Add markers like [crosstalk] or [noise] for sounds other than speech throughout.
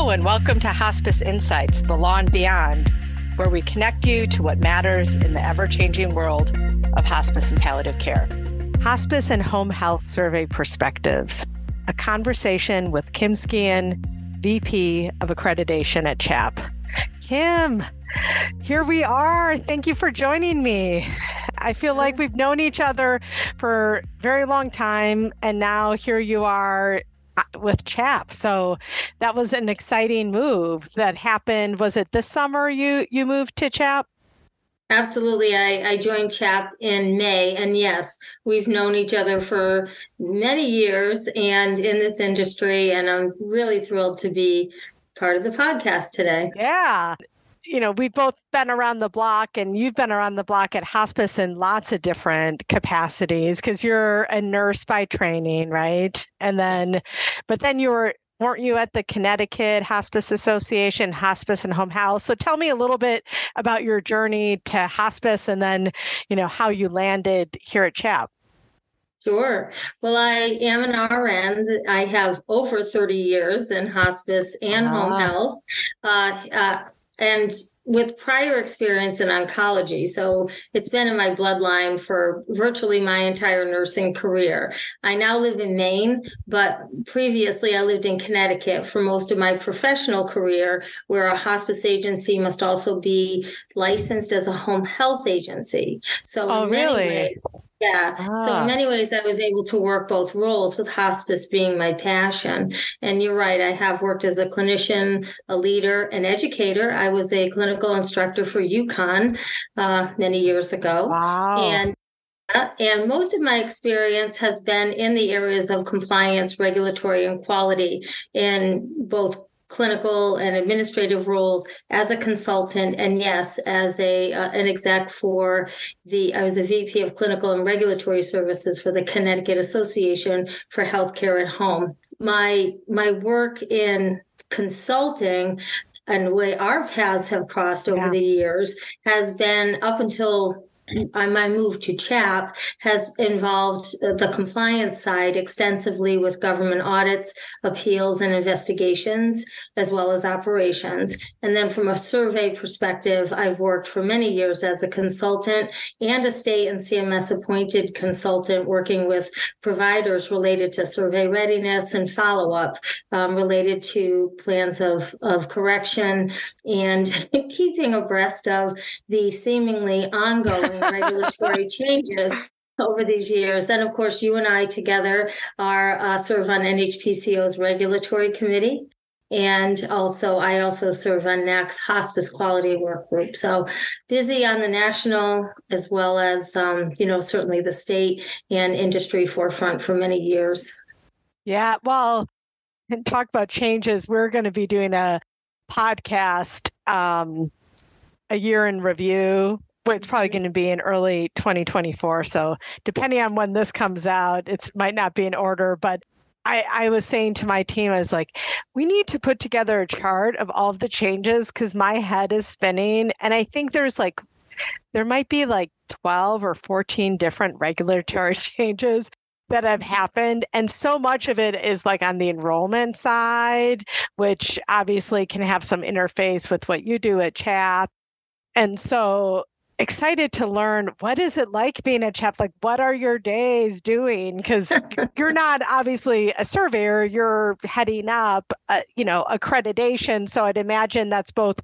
Hello, and welcome to Hospice Insights, the law and beyond, where we connect you to what matters in the ever changing world of hospice and palliative care. Hospice and Home Health Survey Perspectives, a conversation with Kim Skehan, VP of Accreditation at CHAP. Kim, here we are. Thank you for joining me. I feel like we've known each other for a very long time, and now here you are with CHAP. So that was an exciting move that happened. Was it this summer you you moved to CHAP? Absolutely. I, I joined CHAP in May. And yes, we've known each other for many years and in this industry. And I'm really thrilled to be part of the podcast today. Yeah you know, we've both been around the block and you've been around the block at hospice in lots of different capacities because you're a nurse by training, right? And then, yes. but then you were, weren't you at the Connecticut Hospice Association, Hospice and Home Health? So tell me a little bit about your journey to hospice and then, you know, how you landed here at CHAP. Sure. Well, I am an RN. I have over 30 years in hospice and home health. Uh, uh, and with prior experience in oncology. So it's been in my bloodline for virtually my entire nursing career. I now live in Maine, but previously I lived in Connecticut for most of my professional career, where a hospice agency must also be licensed as a home health agency. So, oh, really? ways, yeah. Ah. So in ah. many ways, I was able to work both roles with hospice being my passion. And you're right. I have worked as a clinician, a leader, an educator. I was a clinical instructor for UConn uh, many years ago. Wow. And and most of my experience has been in the areas of compliance, regulatory, and quality in both clinical and administrative roles as a consultant and yes as a uh, an exec for the I was a VP of clinical and regulatory services for the Connecticut Association for Healthcare at Home my my work in consulting and the way our paths have crossed over yeah. the years has been up until my move to CHAP has involved uh, the compliance side extensively with government audits, appeals, and investigations, as well as operations. And then from a survey perspective, I've worked for many years as a consultant and a state and CMS appointed consultant working with providers related to survey readiness and follow up um, related to plans of, of correction and [laughs] keeping abreast of the seemingly ongoing regulatory changes over these years. And of course, you and I together are uh, serve on NHPCO's regulatory committee. And also, I also serve on NAHC's hospice quality work group. So busy on the national as well as, um, you know, certainly the state and industry forefront for many years. Yeah. Well, and talk about changes. We're going to be doing a podcast, um, a year in review it's probably going to be in early 2024. So depending on when this comes out, it might not be in order, but I, I was saying to my team, I was like, we need to put together a chart of all of the changes because my head is spinning. And I think there's like, there might be like 12 or 14 different regulatory [laughs] changes that have happened. And so much of it is like on the enrollment side, which obviously can have some interface with what you do at CHAP. And so excited to learn what is it like being a chap like what are your days doing? Because [laughs] you're not obviously a surveyor you're heading up uh, you know accreditation. So i'd imagine that's both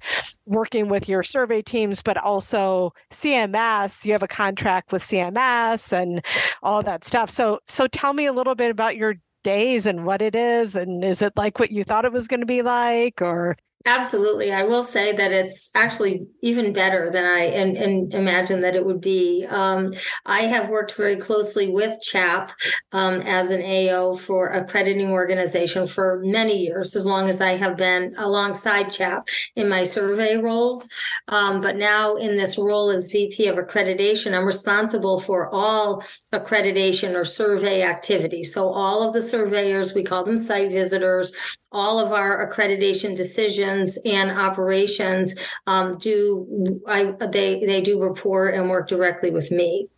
working with your survey teams but also cms you have a contract with cms and all that stuff. So so tell me a little bit about your days and what it is and is it like what you thought it was going to be like or Absolutely. I will say that it's actually even better than I and, and imagine that it would be. Um, I have worked very closely with CHAP um, as an AO for accrediting organization for many years, as long as I have been alongside CHAP in my survey roles. Um, but now in this role as VP of accreditation, I'm responsible for all accreditation or survey activity. So all of the surveyors, we call them site visitors, all of our accreditation decisions and operations um, do I they they do report and work directly with me.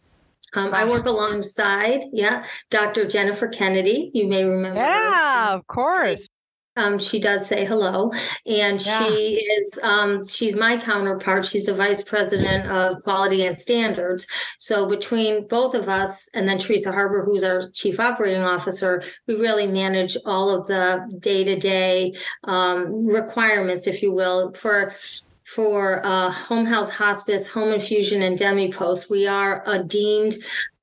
Um, I work alongside, yeah, Dr. Jennifer Kennedy. You may remember. Yeah, of course. Um, she does say hello, and yeah. she is um, she's my counterpart. She's the vice president of quality and standards. So between both of us, and then Teresa Harbor, who's our chief operating officer, we really manage all of the day to day requirements, if you will, for for uh, home health, hospice, home infusion, and DMEPOS. We are a deemed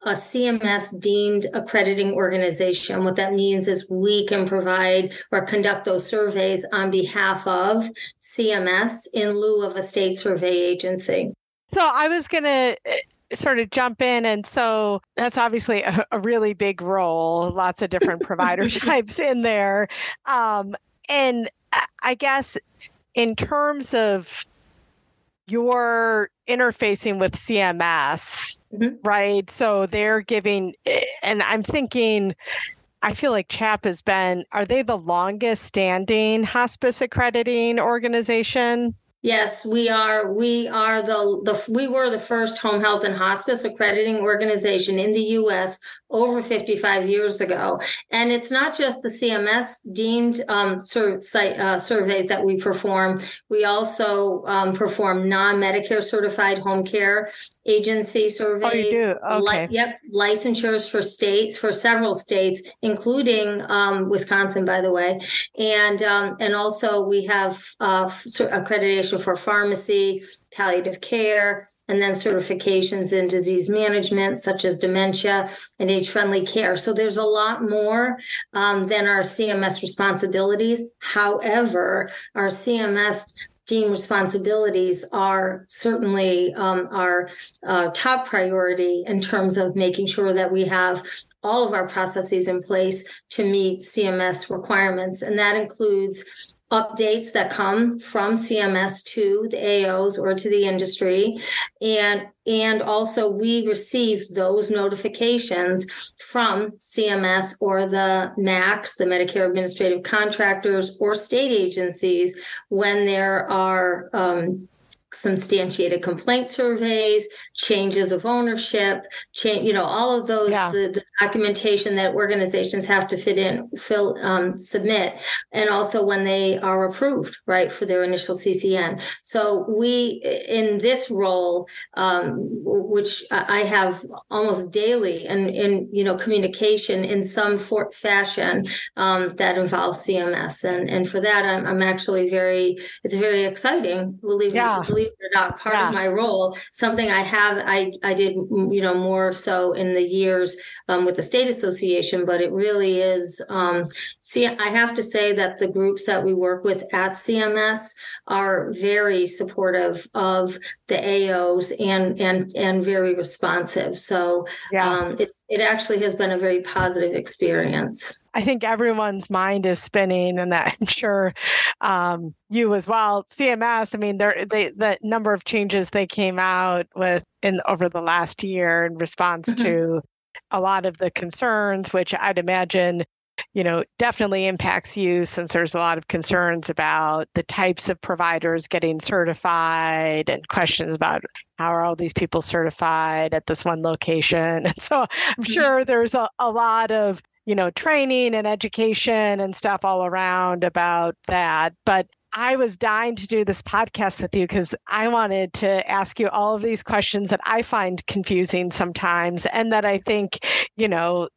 a CMS deemed accrediting organization. What that means is we can provide or conduct those surveys on behalf of CMS in lieu of a state survey agency. So I was going to eh, sort of jump in. And so that's obviously a, a really big role, lots of different [laughs] provider types in there. Um, and I guess in terms of your interfacing with CMS, mm-hmm. right? So they're giving, and I'm thinking, I feel like CHAP has been, are they the longest standing hospice accrediting organization? Yes, we are. We are the, the we were the first home health and hospice accrediting organization in the U.S. over 55 years ago, and it's not just the CMS deemed um, sur- site, uh, surveys that we perform. We also um, perform non-Medicare certified home care agency surveys. Oh, okay. Li- yep, licensures for states for several states, including um, Wisconsin, by the way, and um, and also we have uh, accreditation for pharmacy, palliative care, and then certifications in disease management, such as dementia and age friendly care. So there's a lot more um, than our CMS responsibilities. However, our CMS team responsibilities are certainly um, our uh, top priority in terms of making sure that we have all of our processes in place to meet CMS requirements. And that includes updates that come from CMS to the AOs or to the industry. And, and also we receive those notifications from CMS or the MACs, the Medicare Administrative Contractors or state agencies when there are um, substantiated complaint surveys, changes of ownership, change, you know, all of those, yeah. the, the, documentation that organizations have to fit in, fill, um, submit, and also when they are approved, right, for their initial CCN. So we, in this role, um, which I have almost daily, and in you know communication in some for- fashion um, that involves CMS, and and for that, I'm, I'm actually very, it's very exciting. Believe yeah. believe believe it or not, part yeah. of my role, something I have, I, I did, you know, more so in the years um, with the state association, but it really is, um, see, I have to say that the groups that we work with at CMS are very supportive of the AOs and, and, and very responsive. So yeah. um, it's, it actually has been a very positive experience. I think everyone's mind is spinning, and that [laughs] I'm sure um, you as well. CMS, I mean, they the number of changes they came out with in over the last year in response mm-hmm. to a lot of the concerns, which I'd imagine you know, definitely impacts you since there's a lot of concerns about the types of providers getting certified and questions about how are all these people certified at this one location. [laughs] And so I'm mm-hmm. sure there's a, a lot of you know, training and education and stuff all around about that. But I was dying to do this podcast with you because I wanted to ask you all of these questions that I find confusing sometimes and that I think, you know,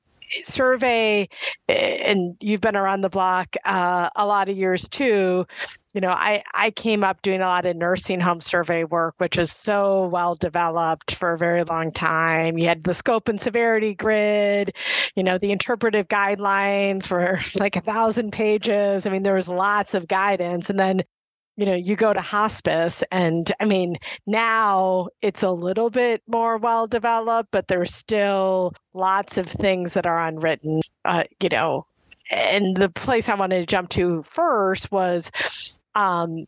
survey, and you've been around the block uh, a lot of years too. You know, I, I came up doing a lot of nursing home survey work, which is so well developed for a very long time. You had the scope and severity grid, you know, the interpretive guidelines were [laughs] like a thousand pages. I mean, there was lots of guidance. And then you know you go to hospice and i mean now it's a little bit more well developed but there's still lots of things that are unwritten uh, you know and the place i wanted to jump to first was um,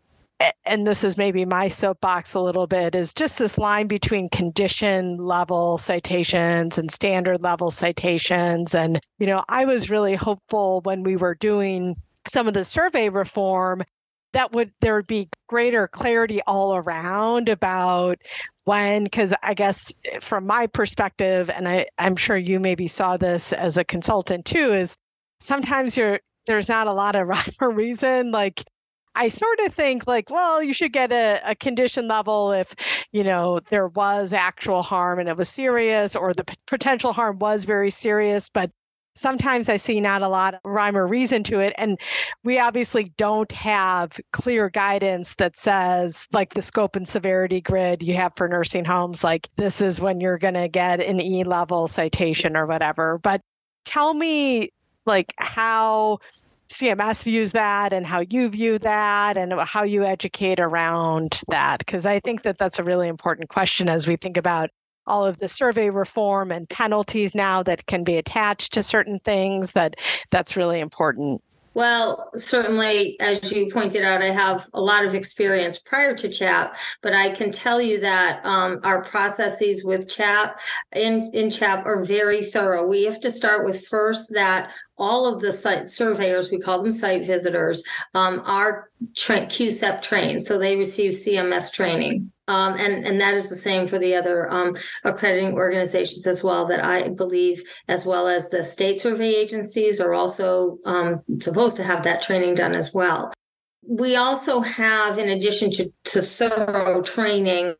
and this is maybe my soapbox a little bit is just this line between condition level citations and standard level citations and you know i was really hopeful when we were doing some of the survey reform that would there would be greater clarity all around about when because i guess eh, from my perspective and I, i'm sure you maybe saw this as a consultant too is sometimes you're there's not a lot of [laughs] rhyme or reason. Like I sort of think like, well, you should get a, a condition level if, you know, there was actual harm and it was serious or the p- potential harm was very serious. But sometimes I see not a lot of rhyme or reason to it. And we obviously don't have clear guidance that says, like the scope and severity grid you have for nursing homes, like this is when you're going to get an E level citation or whatever. But tell me, like, how CMS views that and how you view that and how you educate around that. Because I think that that's a really important question as we think about all of the survey reform and penalties now that can be attached to certain things that that's really important well, certainly, as you pointed out, I have a lot of experience prior to CHAP, but I can tell you that um, our processes with CHAP in, in CHAP are very thorough. We have to start with first that all of the site surveyors, we call them site visitors, um, are tra- QSEP trained. So they receive CMS training. Um, and, and that is the same for the other um, accrediting organizations as well, that I believe, as well as the state survey agencies, are also um, supposed to have that training done as well. We also have, in addition to, to thorough training,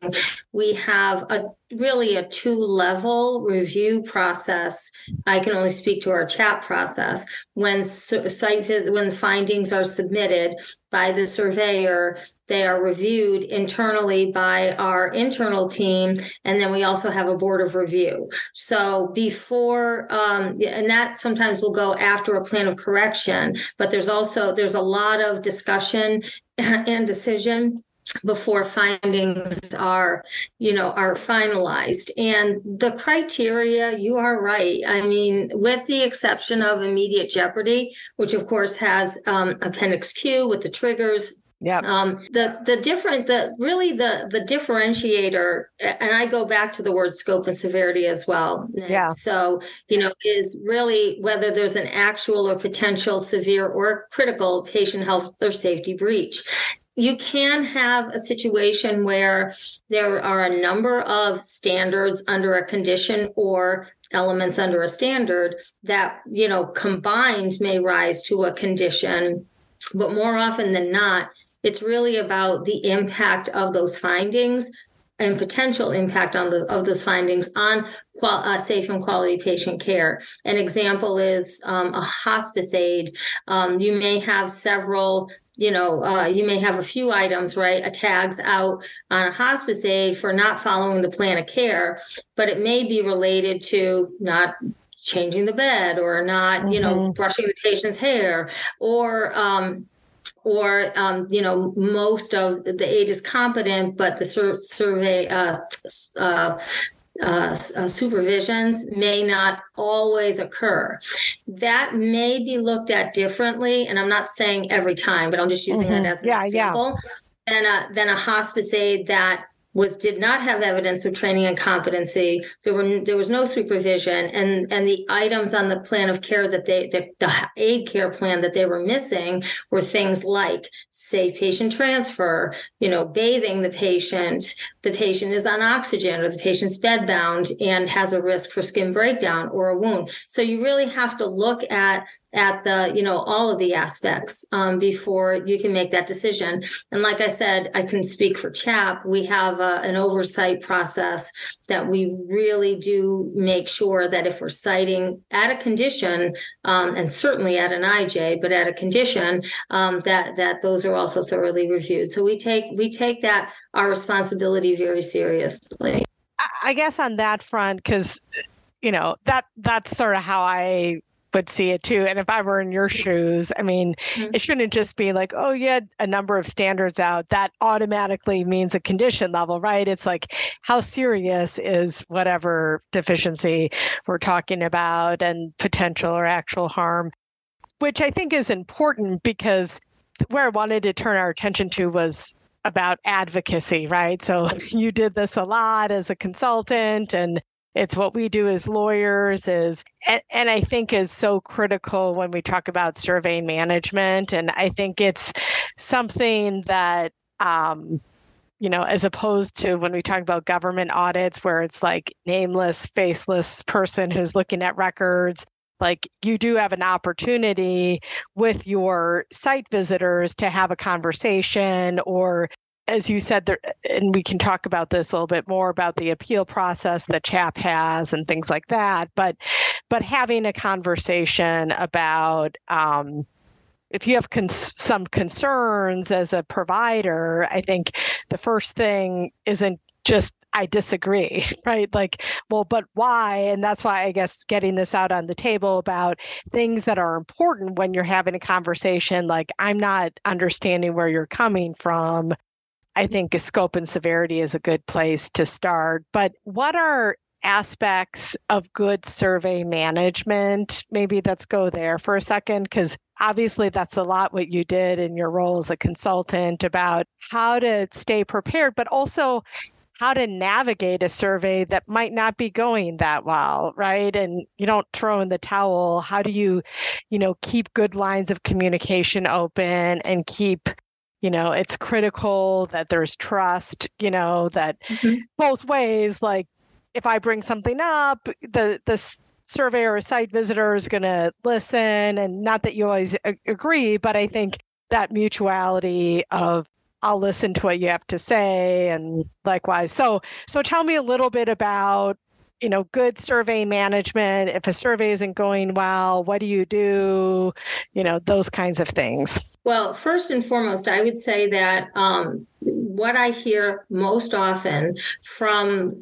we have a really a two level review process. I can only speak to our CHAP process. When site visit, when findings are submitted by the surveyor, they are reviewed internally by our internal team, and then we also have a board of review. So before, um, and that sometimes will go after a plan of correction, but there's also there's a lot of discussion [laughs] and decision before findings are you know are finalized and the criteria you are right i mean with the exception of immediate jeopardy which of course has um, appendix q with the triggers yeah. Um, the the different the really the the differentiator, and I go back to the word scope and severity as well. Yeah. So you know is really whether there's an actual or potential severe or critical patient health or safety breach you can have a situation where there are a number of standards under a condition or elements under a standard that you know combined may rise to a condition. But more often than not it's really about the impact of those findings and potential impact on the of those findings on qual, uh, safe and quality patient care. An example is um, a hospice aide. Um, you may have several you know, uh, you may have a few items, right? A tags out on a hospice aide for not following the plan of care, but it may be related to not changing the bed or not, mm-hmm. you know, mm-hmm. brushing the patient's hair or, um, or um, you know most of the aide is competent but the sur- survey uh, uh, uh, uh, supervisions may not always occur. That may be looked at differently, and I'm not saying every time, but I'm just using mm-hmm. that as an yeah, example. Yeah. Than a, than a hospice aide that was did not have evidence of training and competency. There were there was no supervision, and and the items on the plan of care that they the, the aide care plan that they were missing were things like safe patient transfer, you know, bathing the patient, the patient is on oxygen, or the patient's bedbound and has a risk for skin breakdown or a wound. So you really have to look at at the you know all of the aspects um, before you can make that decision. And like i said i can speak for chap. We have a, an oversight process that we really do make sure that if we're citing at a condition um, and certainly at an ij but at a condition um, that that those are also thoroughly reviewed. So we take we take that our responsibility very seriously. I guess on that front because you know that that's sort of how i would see it too. And if I were in your shoes, I mean, mm-hmm. it shouldn't just be like, oh, yeah, a number of standards out. That automatically means a condition level, right? It's like, how serious is whatever deficiency we're talking about and potential or actual harm, which I think is important because where I wanted to turn our attention to was about advocacy, right? So [laughs] you did this a lot as a consultant and it's what we do as lawyers is and, and i think is so critical when we talk about survey management. And i think it's something that um, you know as opposed to when we talk about government audits where it's like nameless faceless person who's looking at records like you do have an opportunity with your site visitors to have a conversation or as you said there and we can talk about this a little bit more about the appeal process that chap has and things like that but but having a conversation about um, if you have cons- some concerns as a provider i think the first thing isn't just I disagree, [laughs] right? Like, well, but why? And that's why I guess getting this out on the table about things that are important when you're having a conversation, like, I'm not understanding where you're coming from. I think a scope and severity is a good place to start. But what are aspects of good survey management? Maybe let's go there for a second, because obviously that's a lot what you did in your role as a consultant about how to stay prepared, but also how to navigate a survey that might not be going that well, right? And you don't throw in the towel. How do you, you know, keep good lines of communication open and keep you know it's critical that there's trust you know that mm-hmm. both ways like if i bring something up the the surveyor or site visitor is going to listen and not that you always agree but i think that mutuality of I'll listen to what you have to say and likewise. So so tell me a little bit about you know good survey management if a survey isn't going well what do you do you know those kinds of things well first and foremost i would say that um, what i hear most often from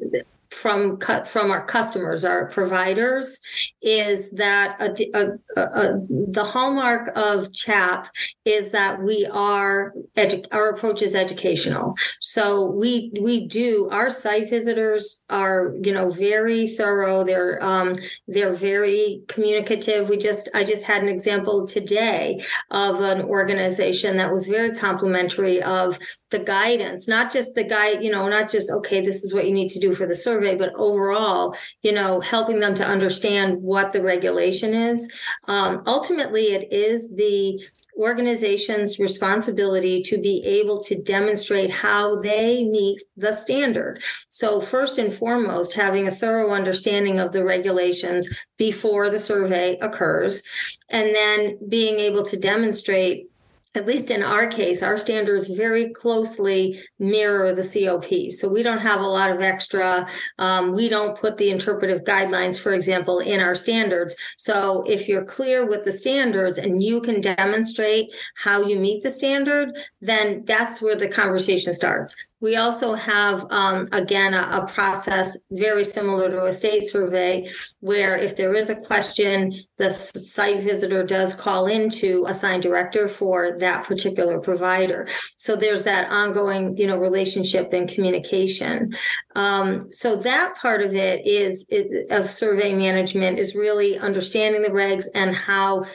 from from our customers, our providers, is that a, a, a, the hallmark of CHAP is that we are edu- our approach is educational. So we we do our site visitors are you know very thorough. They're um, they're very communicative. We just I just had an example today of an organization that was very complimentary of the guidance, not just the guide, you know, not just okay, this is what you need to do for the survey but overall, you know, helping them to understand what the regulation is. Um, ultimately, it is the organization's responsibility to be able to demonstrate how they meet the standard. So, first and foremost, having a thorough understanding of the regulations before the survey occurs, and then being able to demonstrate at least in our case, our standards very closely mirror the COP. So we don't have a lot of extra. Um, we don't put the interpretive guidelines, for example, in our standards. So if you're clear with the standards and you can demonstrate how you meet the standard, then that's where the conversation starts. We also have, um, again, a, a, process very similar to a state survey where if there is a question, the site visitor does call into a sign director for that particular provider. So there's that ongoing, you know, relationship and communication. Um, so that part of it is it, of survey management is really understanding the regs and how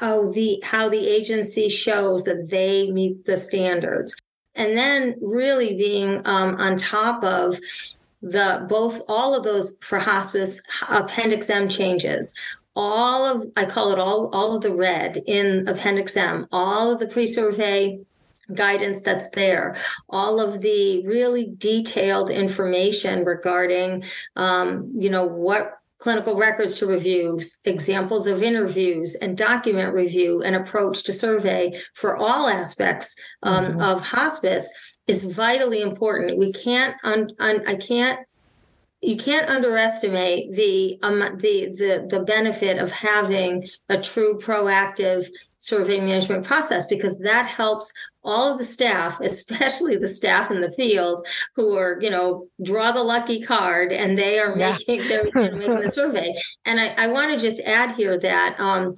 how the how the agency shows that they meet the standards and then really being um, on top of the both all of those for hospice appendix M changes all of I call it all all of the red in appendix M all of the pre-survey guidance that's there all of the really detailed information regarding um, you know what clinical records to reviews, examples of interviews, and document review and approach to survey for all aspects um, mm-hmm. of hospice is vitally important. We can't, un, un, I can't you can't underestimate the um, the the the benefit of having a true proactive survey management process because that helps all of the staff, [laughs] especially the staff in the field who are, you know, draw the lucky card and they are yeah. making they're making the survey. [laughs] And I, I want to just add here that um,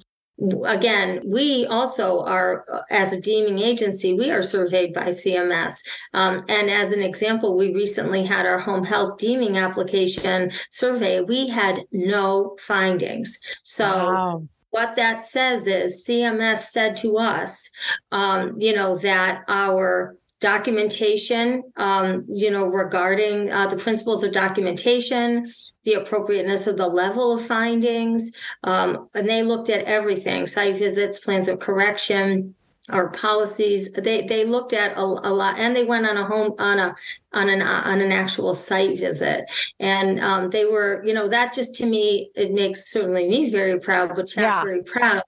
again, we also are, as a deeming agency, we are surveyed by CMS. Um, and as an example, we recently had our home health deeming application survey. We had no findings. So, wow. What that says is CMS said to us, um, you know, that our documentation, um, you know, regarding uh, the principles of documentation, the appropriateness of the level of findings. Um, and they looked at everything site visits, plans of correction, our policies. They they looked at a, a, lot and they went on a home on a on an on an actual site visit. And um, they were you know that just to me it makes certainly me very proud but CHAP yeah. very proud.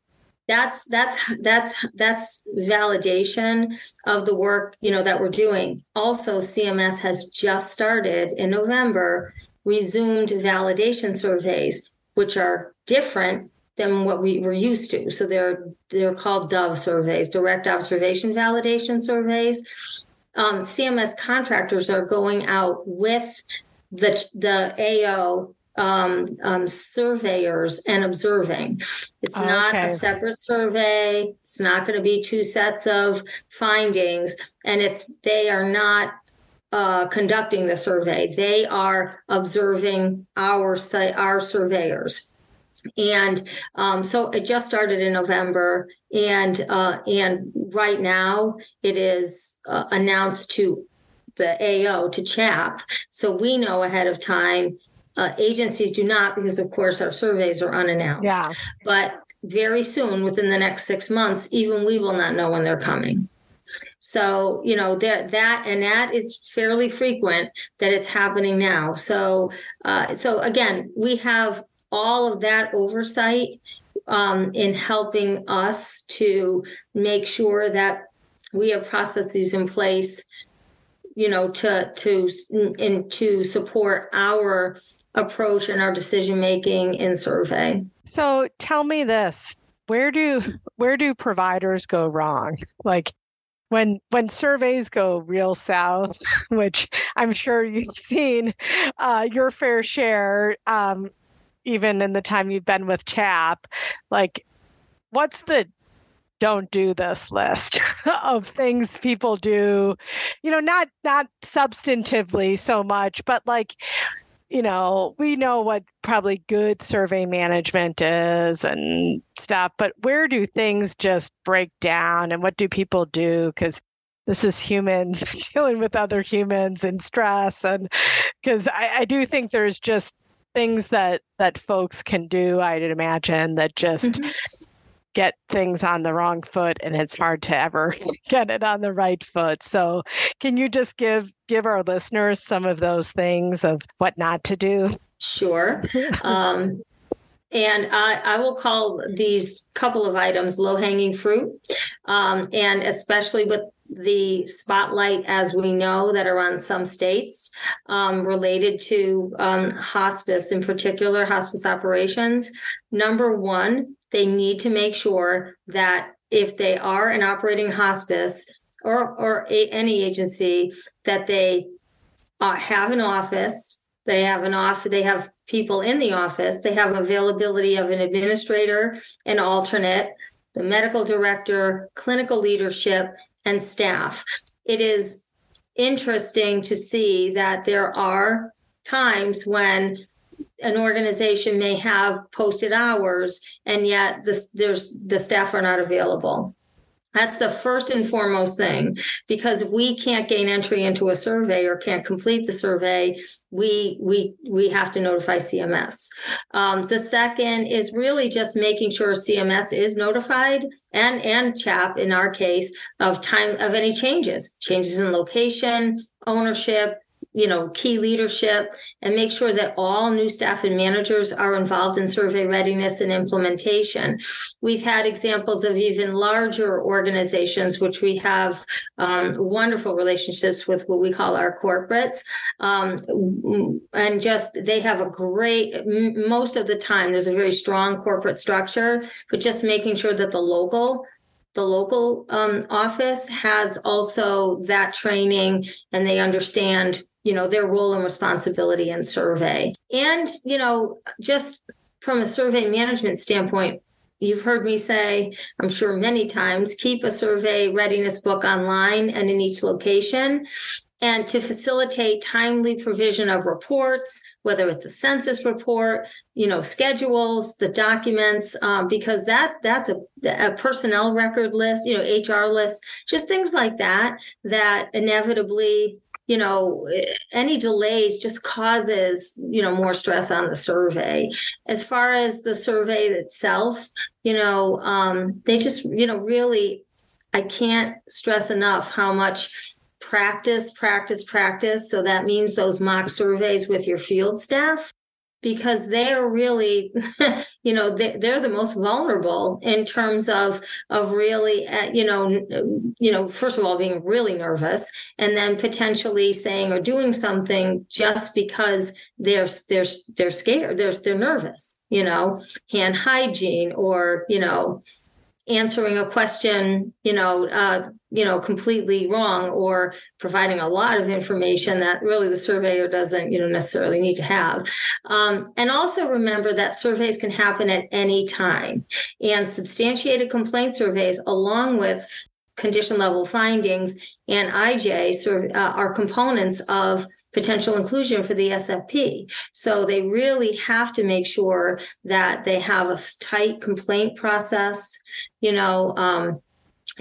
That's that's that's that's validation of the work you know that we're doing. Also cms has just started in november resumed validation surveys which are different than what we were used to. So they're they're called DOVE surveys, direct observation validation surveys. Um, CMS contractors are going out with the the AO um, um, surveyors and observing. It's oh, not a separate survey. It's not going to be two sets of findings, and it's they are not uh, conducting the survey. They are observing our our surveyors and um, so it just started in November, and uh, and right now it is uh, announced to the AO to CHAP, so we know ahead of time. Uh, agencies do not, because of course our surveys are unannounced. Yeah. But very soon, within the next six months, even we will not know when they're coming. So, you know, that that and that is fairly frequent that it's happening now. So, uh, so again, we have all of that oversight um, in helping us to make sure that we have processes in place you know to to and to support our approach and our decision making in survey. So tell me this where do where do providers go wrong? Like when when surveys go real south [laughs] which i'm sure you've seen uh, your fair share um, even in the time you've been with CHAP, like what's the don't do this list [laughs] of things people do? You know not not substantively so much but like you know we know what probably good survey management is and stuff but where do things just break down and what do people do? Because this is humans [laughs] dealing with other humans and stress and because I, I do think there's just things that that folks can do i'd imagine that just mm-hmm. get things on the wrong foot and it's hard to ever [laughs] get it on the right foot so can you just give give our listeners some of those things of what not to do sure [laughs] um, and I, I, will call these couple of items low hanging fruit. Um, and especially with the spotlight, as we know, that are on some states um, related to um, hospice, in particular, hospice operations. Number one, they need to make sure that if they are an operating hospice or or a, any agency, that they uh, have an office. They have an off. They have people in the office. They have availability of an administrator, an alternate, the medical director, clinical leadership, and staff. It is interesting to see that there are times when an organization may have posted hours and yet the, there's the staff are not available that's the first and foremost thing because if we can't gain entry into a survey or can't complete the survey, we we we have to notify CMS. Um, the second is really just making sure CMS is notified and and CHAP in our case of time of any changes, changes in location, ownership, you know key leadership and make sure that all new staff and managers are involved in survey readiness and implementation. We've had examples of even larger organizations which we have um, wonderful relationships with what we call our corporates. Um, and just they have a great most of the time there's a very strong corporate structure but just making sure that the local the local um, office has also that training and they understand you know their role and responsibility in survey. And you know just from a survey management standpoint you've heard me say i'm sure many times keep a survey readiness book online and in each location. And to facilitate timely provision of reports whether it's a census report you know schedules the documents um, because that that's a, a personnel record list you know hr list just things like that that inevitably you know any delays just causes you know more stress on the survey as far as the survey itself you know um, they just you know really I can't stress enough how much practice, practice, practice. So that means those mock surveys with your field staff because they're really [laughs] you know they, they're the most vulnerable in terms of of really uh, you know you know first of all being really nervous and then potentially saying or doing something just because they're they're they're scared they're they're nervous you know hand hygiene or you know answering a question, you know, uh, you know, completely wrong or providing a lot of information that really the surveyor doesn't, you know, necessarily need to have. Um, and also remember that surveys can happen at any time and substantiated complaint surveys along with condition level findings and IJ sort uh, are components of potential inclusion for the SFP. So they really have to make sure that they have a tight complaint process, you know, um,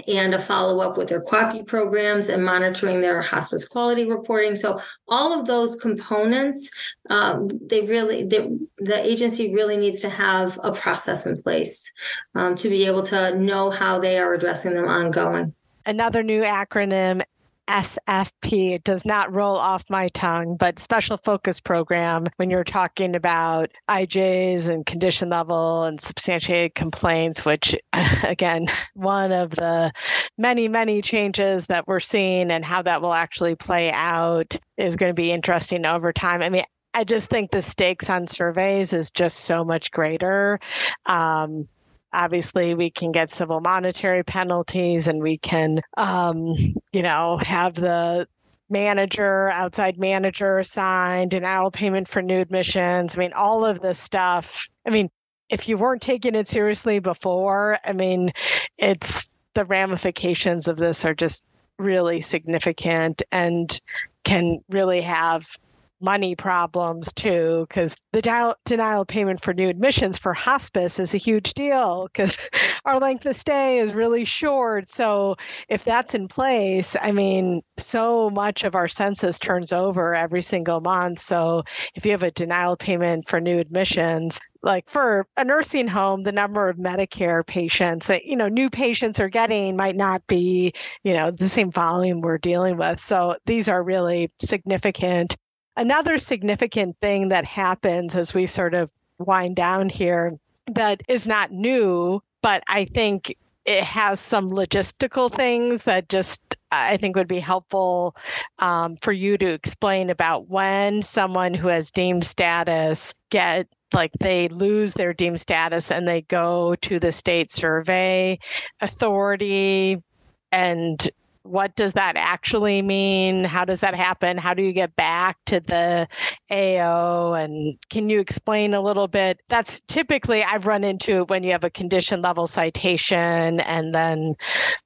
and a follow up with their QAPI programs and monitoring their hospice quality reporting. So all of those components, um, they really, they, the agency really needs to have a process in place um, to be able to know how they are addressing them ongoing. Another new acronym SFP. It does not roll off my tongue, but special focus program when you're talking about IJs and condition level and substantiated complaints, which [laughs] again, one of the many, many changes that we're seeing and how that will actually play out is going to be interesting over time. I mean, I just think the stakes on surveys is just so much greater. Um, obviously we can get civil monetary penalties and we can um, you know have the manager outside manager assigned denial payment for new admissions. I mean all of this stuff i mean if you weren't taking it seriously before i mean it's the ramifications of this are just really significant and can really have money problems too, because the denial payment for new admissions for hospice is a huge deal because [laughs] our length of stay is really short. So if that's in place, I mean, so much of our census turns over every single month. So if you have a denial payment for new admissions, like for a nursing home the number of medicare patients that you know new patients are getting might not be you know the same volume we're dealing with so these are really significant Another significant thing that happens as we sort of wind down here that is not new, but I think it has some logistical things that just I think would be helpful um, for you to explain about when someone who has deemed status get like they lose their deemed status and they go to the state survey authority and what does that actually mean? How does that happen? How do you get back to the AO? And can you explain a little bit? That's typically I've run into when you have a condition level citation and then,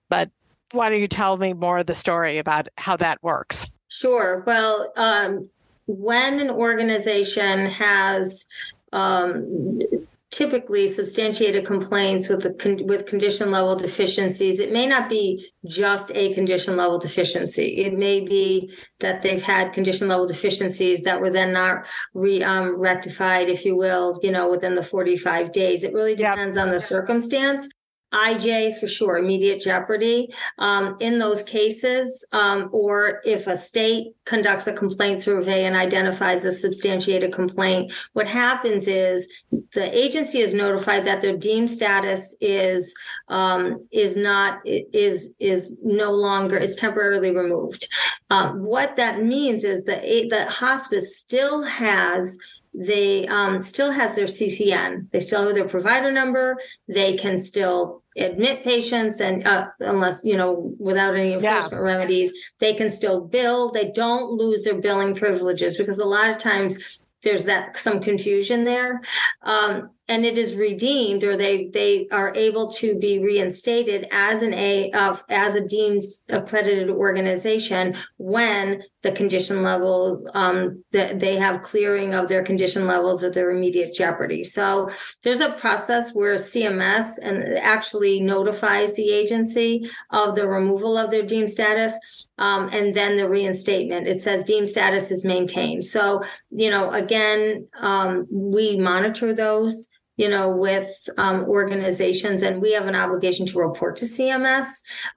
but why don't you tell me more of the story about how that works? Sure. Well, um, when an organization has um, typically substantiated complaints with the con- with condition level deficiencies. It may not be just a condition level deficiency. It may be that they've had condition level deficiencies that were then not re um, rectified if you will you know within the 45 days. It really depends yep. on the circumstance IJ for sure, immediate jeopardy um, in those cases, um, or if a state conducts a complaint survey and identifies a substantiated complaint, what happens is the agency is notified that their deemed status is um, is not is is no longer is temporarily removed. Um, what that means is that the hospice still has they um, still has their CCN. They still have their provider number. They can still admit patients and uh, unless you know without any enforcement yeah. remedies they can still bill they don't lose their billing privileges because a lot of times there's that some confusion there um, and it is redeemed or they they are able to be reinstated as an a of as a deemed accredited organization when the condition levels um that they have clearing of their condition levels or their immediate jeopardy. So there's a process where cms and actually notifies the agency of the removal of their deemed status um, and then the reinstatement. It says deemed status is maintained. So you know again um, we monitor those you know, with um, organizations, and we have an obligation to report to CMS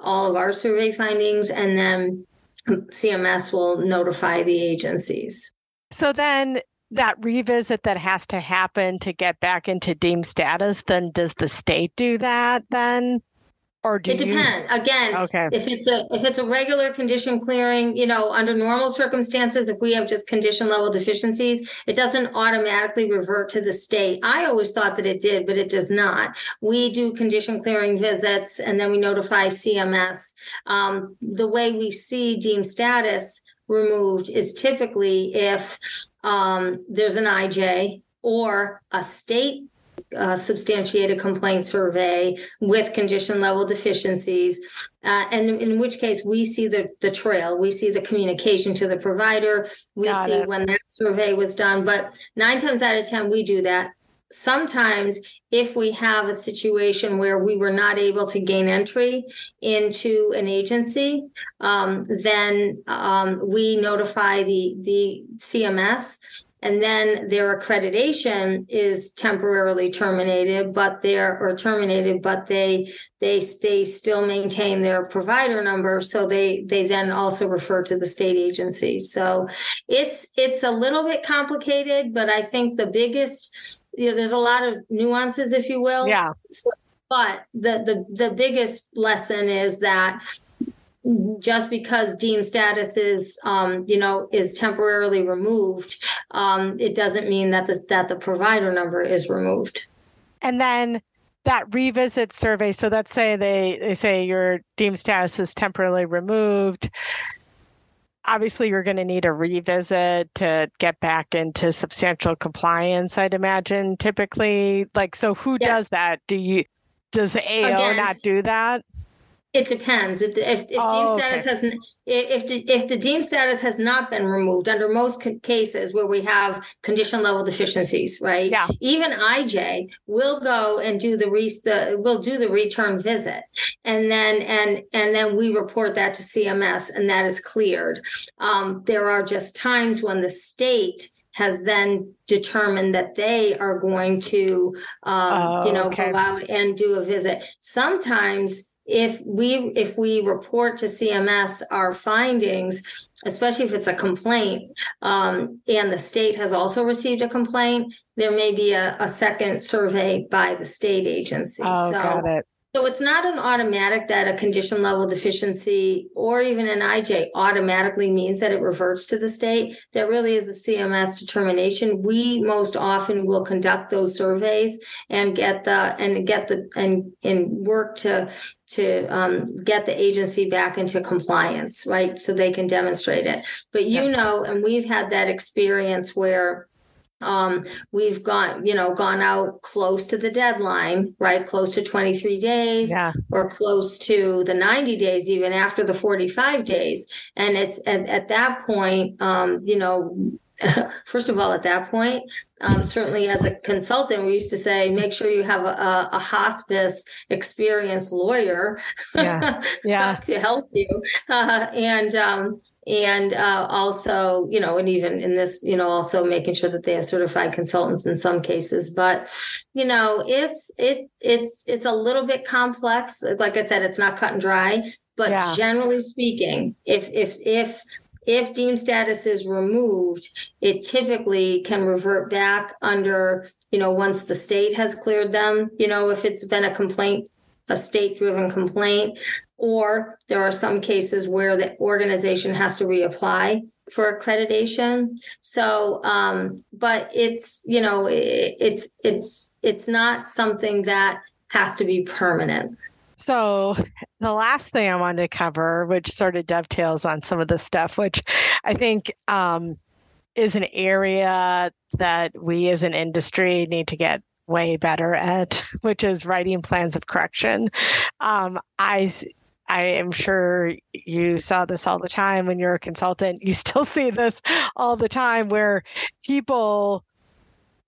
all of our survey findings, and then CMS will notify the agencies. So then that revisit that has to happen to get back into deemed status, then does the state do that then? Or do it depends. You... Again, okay. if it's a if it's a regular condition clearing, you know, under normal circumstances, if we have just condition level deficiencies, it doesn't automatically revert to the state. I always thought that it did, but it does not. We do condition clearing visits and then we notify CMS. Um, the way we see deemed status removed is typically if um, there's an IJ or a state uh, substantiated complaint survey with condition level deficiencies. Uh, and in which case we see the, the trail, we see the communication to the provider, we Got see it. when that survey was done. But nine times out of 10, we do that. Sometimes, if we have a situation where we were not able to gain entry into an agency, um, then um, we notify the the CMS and then their accreditation is temporarily terminated but they're or terminated but they they they still maintain their provider number. So they they then also refer to the state agency. So it's it's a little bit complicated but i think the biggest you know there's a lot of nuances if you will. Yeah. So, but the the the biggest lesson is that just because deemed status is um, you know is temporarily removed um, it doesn't mean that the that the provider number is removed. And then that revisit survey so let's say they they say your deemed status is temporarily removed. Obviously you're going to need a revisit to get back into substantial compliance i'd imagine typically. Like so who Yeah. does that? Do you does the AO Again, not do that it depends if if, if Oh, deemed okay. status hasn't if the, if the deemed status has not been removed under most c- cases where we have condition level deficiencies right Yeah. even ij will go and do the re the will do the return visit and then and and then we report that to cms and that is cleared um, there are just times when the state has then determined that they are going to um, Oh, you know okay. go out and do a visit sometimes if we if we report to cms our findings especially if it's a complaint um, and the state has also received a complaint there may be a, a second survey by the state agency. Oh so got it so it's not an automatic that a condition level deficiency or even an IJ automatically means that it reverts to the state. That really is a CMS determination. We most often will conduct those surveys and get the and get the and and work to to um, get the agency back into compliance, right? So they can demonstrate it. But you Yeah. know, and we've had that experience where um, we've gone, you know, gone out close to the deadline, right? Close to 23 days yeah or close to the 90 days, even after the 45 days. And it's at, at that point, um, you know, [laughs] first of all, at that point, um, certainly as a consultant, we used to say, make sure you have a, a, a hospice experienced lawyer Yeah. [laughs] yeah to help you. Uh, and, um, and uh, also, you know, and even in this, you know, also making sure that they have certified consultants in some cases. But, you know, it's it it's it's a little bit complex. Like I said, it's not cut and dry. But Yeah. generally speaking, if if if if deemed status is removed, it typically can revert back under, you know, once the state has cleared them, you know, if it's been a complaint, a state driven complaint, or there are some cases where the organization has to reapply for accreditation. So, um, but it's, you know, it, it's, it's, it's not something that has to be permanent. So, the last thing I wanted to cover, which sort of dovetails on some of the stuff, which I think um, is an area that we as an industry need to get way better at, which is writing plans of correction. Um, I I am sure you saw this all the time when you're a consultant. You still [laughs] see this all the time where people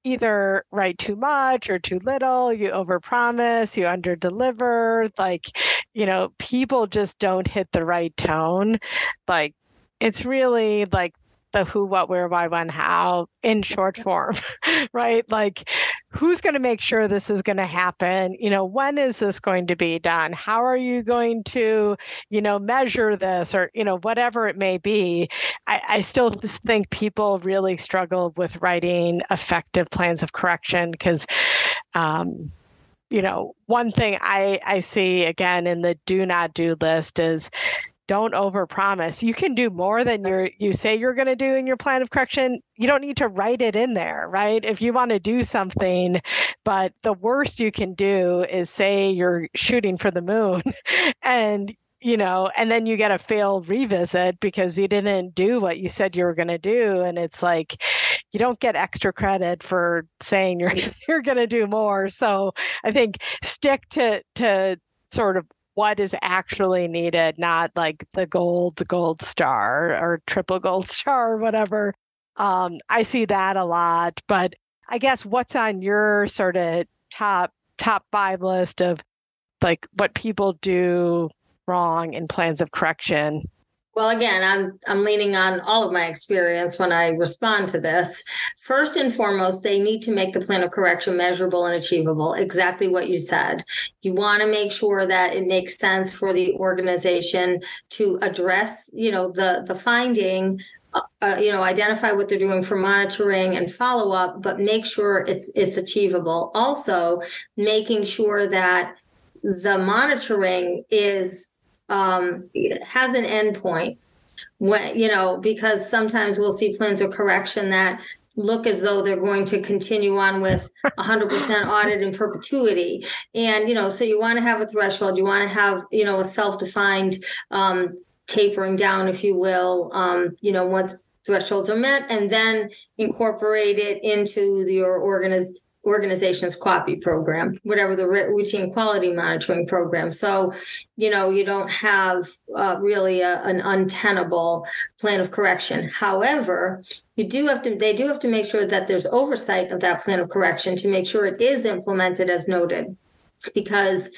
either write too much or too little, you overpromise, you underdeliver, like, you know, people just don't hit the right tone. Like it's really like the who, what, where, why, when, how in short form, [laughs] right? Like, who's going to make sure this is going to happen? You know, when is this going to be done? How are you going to, you know, measure this or, you know, whatever it may be? I, I still think people really struggle with writing effective plans of correction because, um, you know, one thing I, I see again in the do not do list is don't overpromise. You can do more than you you say you're going to do in your plan of correction. You don't need to write it in there, right? If you want to do something, but the worst you can do is say you're shooting for the moon [laughs] and you know, and then you get a failed revisit because you didn't do what you said you were going to do and it's like you don't get extra credit for saying [laughs] you're you're going to do more. So, I think stick to to sort of what is actually needed, not like the gold gold star or triple gold [laughs] star or whatever. Um, I see that a lot, but I guess what's on your sort of top top five list of like what people do wrong in plans of correction well, again, I'm I'm leaning on all of my experience when I respond to this. First and foremost, they need to make the plan of correction measurable and achievable. Exactly what you said. You want to make sure that it makes sense for the organization to address, you know, the the finding uh, uh you know identify what they're doing for monitoring and follow up but make sure it's it's achievable also making sure that the monitoring is um, has an endpoint. When you know because sometimes we'll see plans of correction that look as though they're going to continue on with 100% audit in perpetuity. And you know so you want to have a threshold. You want to have you know a self-defined um, tapering down if you will um, you know once thresholds are met and then incorporate it into your organization organization's QAPI program, whatever the routine quality monitoring program. So, you know, you don't have uh, really a, an untenable plan of correction. However, you do have to, they do have to make sure that there's oversight of that plan of correction to make sure it is implemented as noted. Because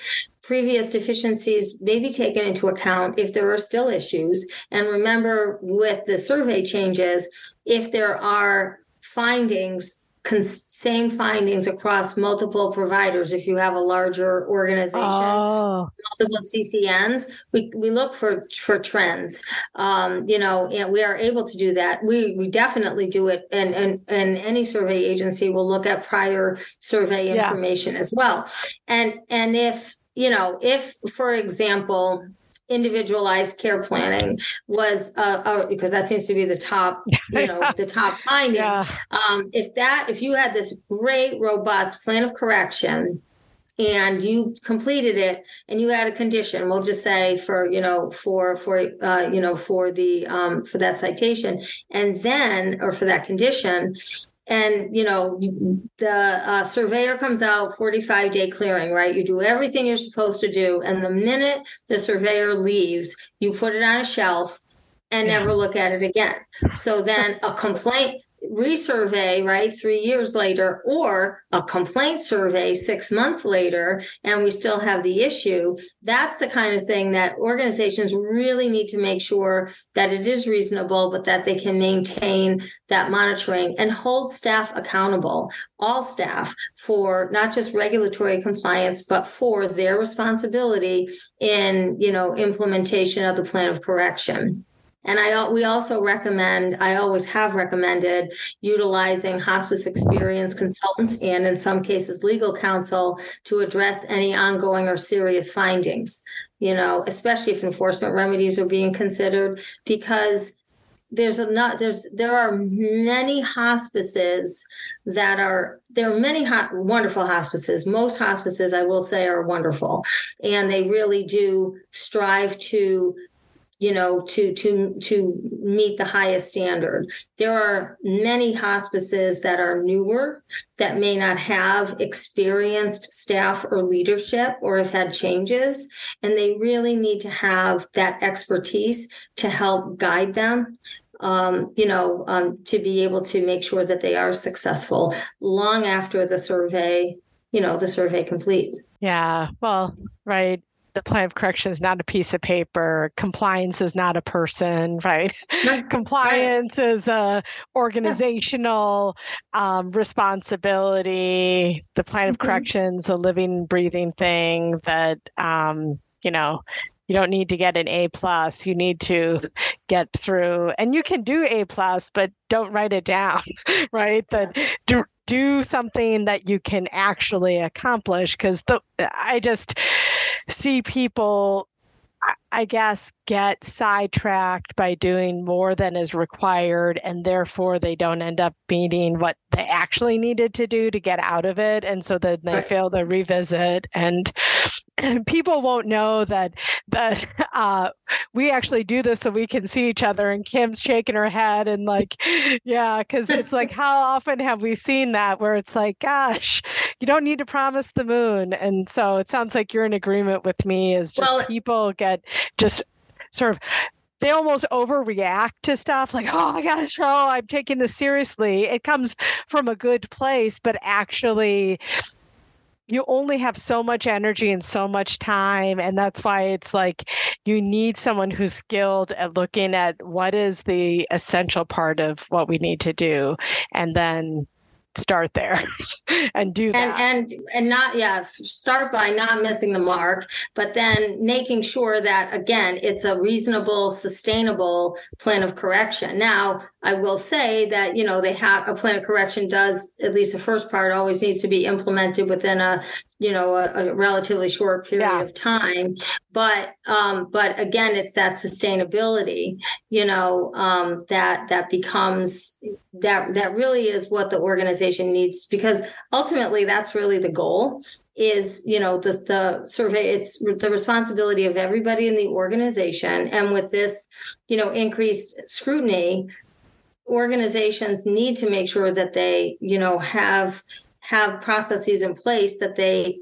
previous deficiencies may be taken into account if there are still issues. And remember, with the survey changes, if there are findings cons- same findings across multiple providers. If you have a larger organization, oh. multiple CCNs, we, we look for for trends. Um, you know, and we are able to do that. We we definitely do it, and and and any survey agency will look at prior survey information yeah. as well. And and if you know, if for example individualized care planning was uh, uh, because that seems to be the top [laughs] you know the top finding yeah. um, if that if you had this great robust plan of correction and you completed it and you had a condition we'll just say for you know for for uh, you know for the um, for that citation and then or for that condition and you know the uh, surveyor comes out 45 day clearing right? You do everything you're supposed to do. And the minute the surveyor leaves you put it on a shelf and yeah. never look at it again. So then a complaint resurvey, right, three years later, or a complaint survey six months later, and we still have the issue, that's the kind of thing that organizations really need to make sure that it is reasonable, but that they can maintain that monitoring and hold staff accountable, all staff, for not just regulatory compliance, but for their responsibility in, you know, implementation of the plan of correction. And I we also recommend, I always have recommended utilizing hospice experience consultants and in some cases legal counsel to address any ongoing or serious findings, you know, especially if enforcement remedies are being considered because there's a not there's there are many hospices that are there are many ho- wonderful hospices. Most hospices i will say are wonderful. And they really do strive to you know to to to meet the highest standard. There are many hospices that are newer that may not have experienced staff or leadership or have had changes and they really need to have that expertise to help guide them um, you know um, to be able to make sure that they are successful long after the survey you know the survey completes. Yeah well right the plan of correction is not a piece of paper. Compliance is not a person, [laughs] right? right. Compliance right. is a organizational yeah. um, responsibility. The plan of mm-hmm. corrections a living, breathing thing that um, you know you don't need to get an a plus you need to get through and you can do a plus but don't write it down [laughs] right that do, something that you can actually accomplish because the i just see people I guess, get sidetracked by doing more than is required, and therefore they don't end up meeting what they actually needed to do to get out of it. And so then they fail to revisit. And [clears throat] people won't know that that [laughs] uh, we actually do this so we can see each other. And Kim's shaking her head and like, [laughs] yeah, because it's like, [laughs] how often have we seen that where it's like, gosh, you don't need to promise the moon. And so it sounds like you're in agreement with me. Is just well, people get just sort of they almost overreact to stuff like, oh, I got to show I'm taking this seriously. It comes from a good place, but actually, you only have so much energy and so much time. And that's why it's like you need someone who's skilled at looking at what is the essential part of what we need to do and then start there [laughs] and do that. and and and not yeah start by not missing the mark but then making sure that again it's a reasonable sustainable plan of correction. Now i will say that you know they have a plan of correction does at least the first part always needs to be implemented within a you know a, a relatively short period yeah. of time but um but again it's that sustainability you know um that that becomes that that really is what the organization needs because ultimately that's really the goal is you know the the survey it's the responsibility of everybody in the organization and with this you know increased scrutiny organizations need to make sure that they you know have have processes in place that they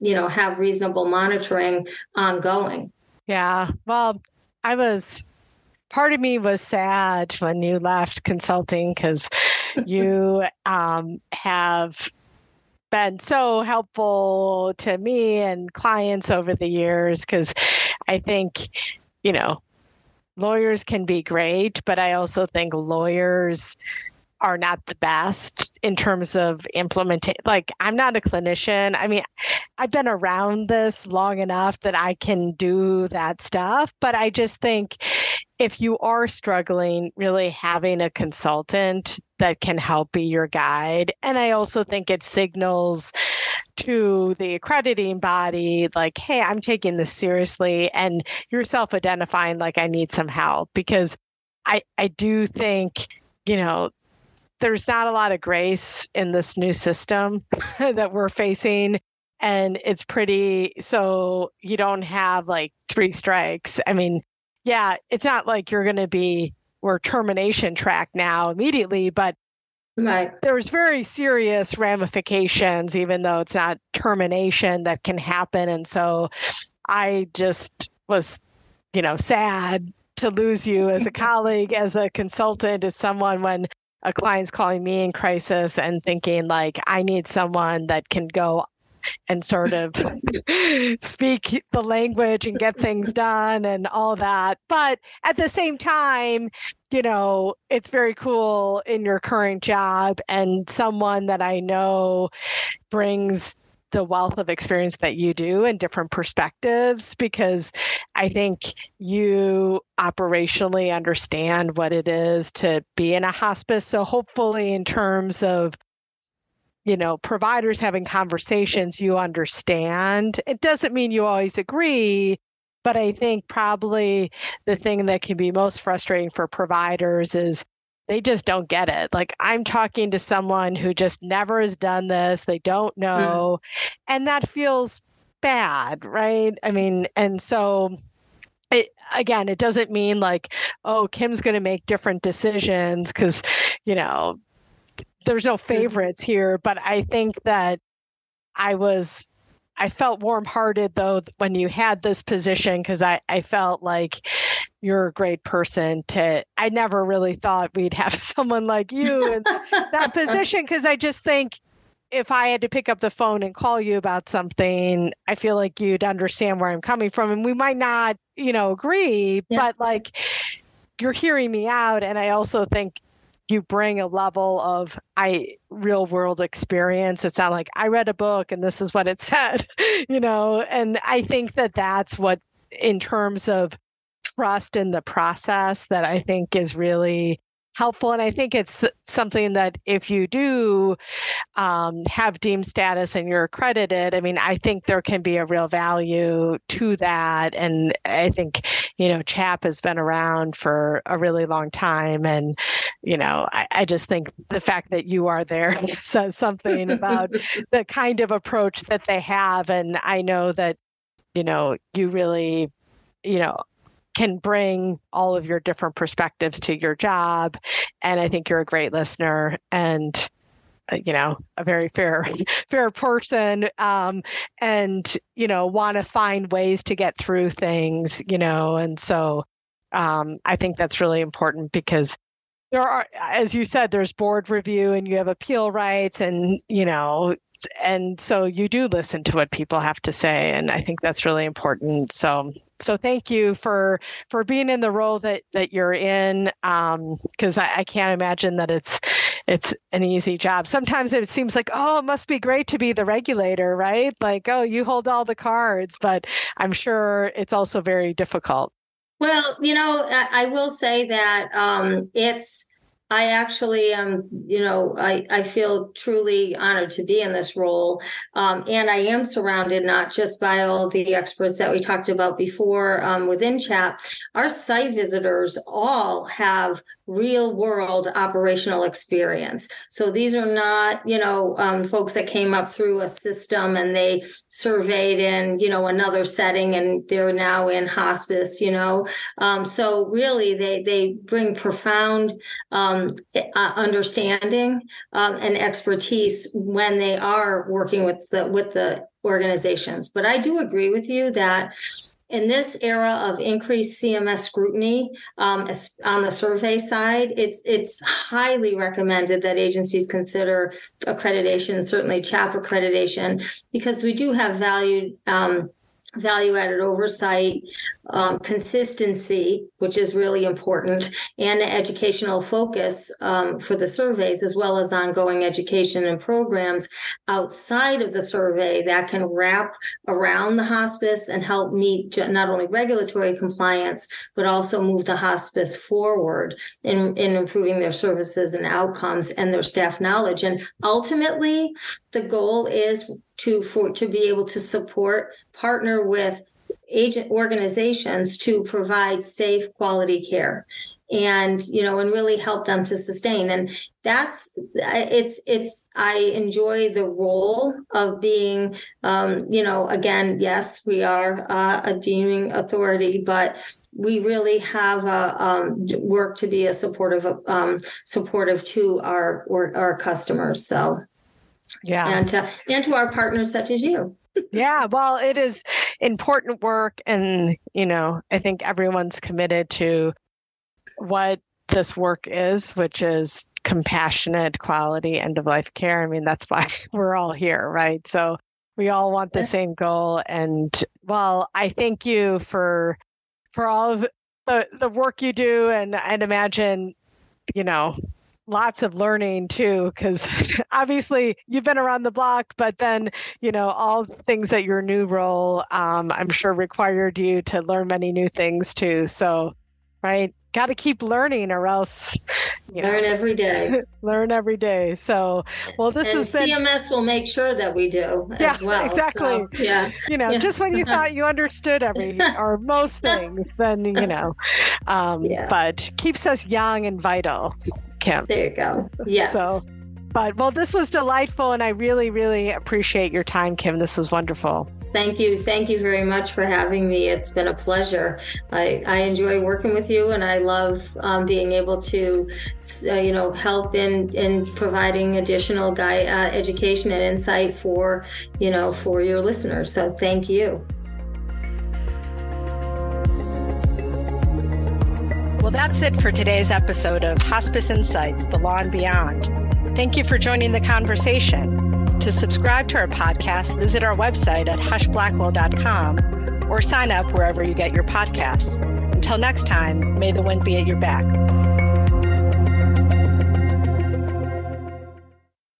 you know have reasonable monitoring ongoing. Yeah. Well i was part of me was sad when you left consulting because [laughs] you um, have been so helpful to me and clients over the years because I think, you know, lawyers can be great, but I also think lawyers are not the best in terms of implementing like i'm not a clinician. I mean i've been around this long enough that i can do that stuff but i just think if you are struggling really having a consultant that can help be your guide and i also think it signals to the accrediting body like hey i'm taking this seriously and you're self-identifying like i need some help. Because i i do think you know there's not a lot of grace in this new system [laughs] that we're facing and it's pretty so you don't have like three strikes. I mean yeah it's not like you're going to be we're termination track now immediately but right. there's very serious ramifications even though it's not termination that can happen and so i just was you know sad to lose you as a [laughs] colleague as a consultant as someone when a client's calling me in crisis and thinking like I need someone that can go and sort of [laughs] speak the language and get things done and all that. But at the same time, you know, it's very cool in your current job and someone that I know brings the wealth of experience that you do and different perspectives because I think you operationally understand what it is to be in a hospice. So, hopefully, in terms of you know, providers having conversations, you understand. It doesn't mean you always agree, but I think probably the thing that can be most frustrating for providers is they just don't get it. Like I'm talking to someone who just never has done this, they don't mm. know, mm. and that feels bad, right? I mean, and so it again, it doesn't mean like, oh, Kim's going to make different decisions because, you know, there's no favorites here, but I think that I was I felt warm hearted though when you had this position because I, I felt like you're a great person to I never really thought we'd have [laughs] someone like you in that [laughs] position because I just think if I had to pick up the phone and call you about something, I feel like you'd understand where I'm coming from. And we might not, you know, agree, yeah. but like you're hearing me out. And I also think you bring a level of I real world experience. It's not like I read a book and this is what it [laughs] said, you know. And I think that that's what, in terms of trust in the process, that I think is really helpful. And I think it's something that if you do um, have deemed status and you're accredited, I mean, I think there can be a real value to that. And I think, you know, CHAP has been around for a really long time. And, you know, I, I just think the fact that you are there [laughs] says something about [laughs] the kind of approach that they have. And I know that, you know, you really, you know, can bring all of your different perspectives to your job. And I think you're a great listener and uh, you know a very fair [laughs] fair person um, and you know want to find ways to get through things you know and so um, i think that's really important because there are as you said there's board review and you have appeal rights and you know and so you do listen to what people have to say and i think that's really important so so thank you for for being in the role that that you're in because um, I, I, can't imagine that it's it's an easy job. Sometimes it seems like oh it must be great to be the regulator right? Like oh you hold all the cards but i'm sure it's also very difficult. Well you know i, I will say that um, it's I actually am, you know, I, I feel truly honored to be in this role. Um, and I am surrounded not just by all the experts that we talked about before um, within CHAP. Our site visitors all have real world operational experience. So these are not, you know, um, folks that came up through a system and they surveyed in, you know, another setting and they're now in hospice, you know. Um, so really they, they bring profound um, uh, understanding um, and expertise when they are working with the, with the organizations. But I do agree with you that in this era of increased CMS scrutiny um, on the survey side, it's it's highly recommended that agencies consider accreditation, certainly CHAP accreditation, because we do have valued um, value added oversight um, consistency, which is really important, and educational focus um, for the surveys, as well as ongoing education and programs outside of the survey that can wrap around the hospice and help meet not only regulatory compliance, but also move the hospice forward in, in improving their services and outcomes and their staff knowledge. And ultimately, the goal is to for to be able to support, partner with agent organizations to provide safe quality care and you know and really help them to sustain. And that's it's it's i enjoy the role of being um, you know again yes we are uh, a deeming authority but we really have a um, work to be a supportive um, supportive to our or, our customers. So yeah. and to, and to our partners such as you yeah, well, it is important work. And, you know, I think everyone's committed to what this work is, which is compassionate, quality, end of life care. I mean, that's why [laughs] we're all here, right? So we all want the same goal. And well, I thank you for for all of the, the work you do and I'd imagine, you know, lots of learning too because [laughs] obviously you've been around the block but then you know all things at your new role um, i'm sure required you to learn many new things too. So right got to keep learning or else you know, learn every day. [laughs] learn every day. So well this is cms will make sure that we do yeah, as well exactly. so, yeah. You know yeah. just when you thought you understood every [laughs] or most things then you know um, yeah. but keeps us young and vital Kim. There you go. Yes. So, but well, this was delightful, and I really, really appreciate your time, Kim. This was wonderful. Thank you. Thank you very much for having me. It's been a pleasure. I, I enjoy working with you and I love um, being able to, uh, you know, help in, in providing additional guide, uh, education and insight for, you know, for your listeners. So thank you. Well, that's it for today's episode of Hospice Insights The Law and Beyond. Thank you for joining the conversation. To subscribe to our podcast, visit our website at huschblackwell.com or sign up wherever you get your podcasts. Until next time, may the wind be at your back.